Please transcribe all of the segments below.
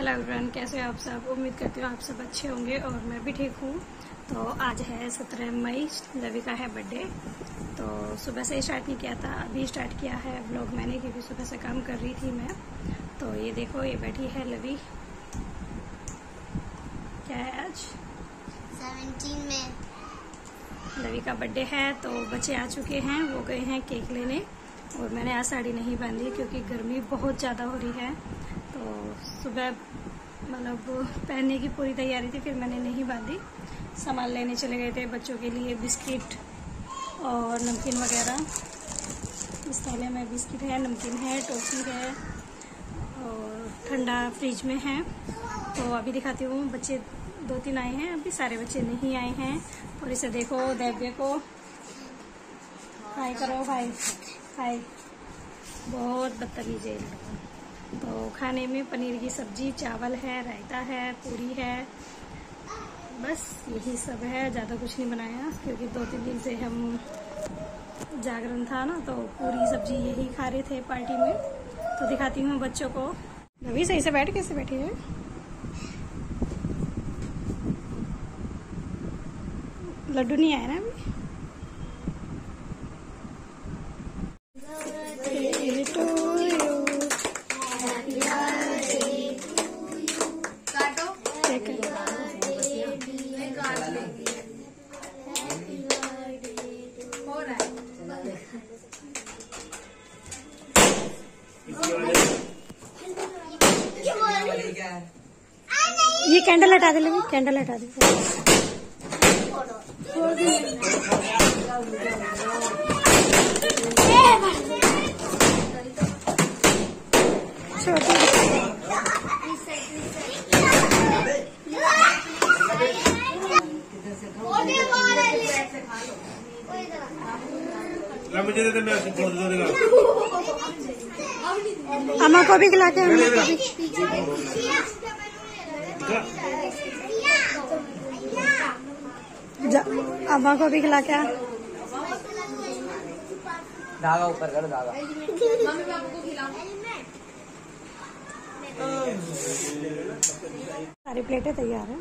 Hello everyone कैसे हो आप सब? उम्मीद करती हूँ आप सब अच्छे होंगे और मैं भी ठीक हूँ। तो आज है सत्रह मई लवी का है बर्थडे। तो सुबह से स्टार्ट नहीं किया था अभी स्टार्ट किया है ब्लॉग मैंने क्योंकि सुबह से काम कर रही थी मैं। तो ये देखो ये बैठी है लवी। क्या है आज? सेवेंटीन में। लवी का बर्थडे है तो बच्चे आ चुके हैं वो गए हैं केक लेने। और मैंने आज साड़ी नहीं बांधी क्योंकि गर्मी बहुत ज़्यादा हो रही है। तो सुबह मतलब पहनने की पूरी तैयारी थी, फिर मैंने नहीं बांधी। सामान लेने चले गए थे बच्चों के लिए, बिस्किट और नमकीन वगैरह। इस थैले में बिस्किट है, नमकीन है, टॉफ़ी है और ठंडा फ्रिज में है। तो अभी दिखाती हूँ, बच्चे दो तीन आए हैं, अभी सारे बच्चे नहीं आए हैं। और इसे देखो, दैव्य को। हाय करो भाई हाय। बहुत बदतमीज है तो खाने में पनीर की सब्ज़ी, चावल है, रायता है, पूरी है। बस यही सब है, ज़्यादा कुछ नहीं बनाया, क्योंकि दो तीन दिन से हम जागरण था ना तो पूरी सब्ज़ी यही खा रहे थे पार्टी में। तो दिखाती हूँ बच्चों को। अभी सही से बैठ, कैसे बैठी है? लड्डू नहीं आया ना अभी? ये कैंडल हटा दे कैंडल हटा दे। छोटी मुझे दे दे मैं छोड़ दूँगा। अम्मा को भी खिला के अम्मा को भी खिला के धागा ऊपर करो धागा। सारी प्लेटें तैयार हैं।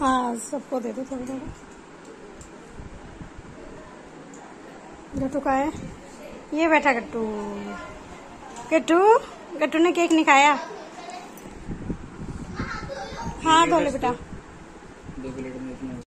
हाँ सबको दे दो थोड़ा थोड़ा। गट्टू का है। ये बैठा गट्टू गट्टू गट्टू ने केक नहीं खाया। हाँ बोले बेटा। दो प्लेट में इतना